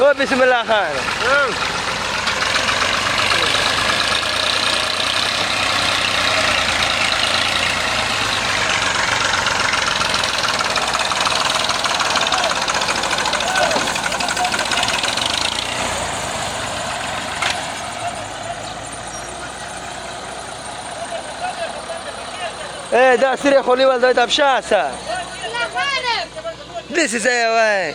وبسم الله خير ايه ده سريع خلي والده ده بشاسه This is AOA.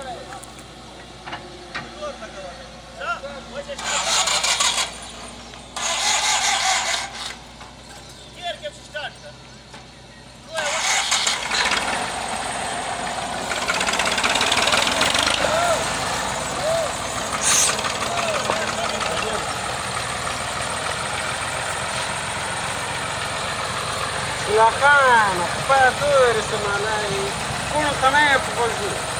Λαχάνα, πάρα τώρα, ρε, πουν μαλάρι. Κούνε τον έποχο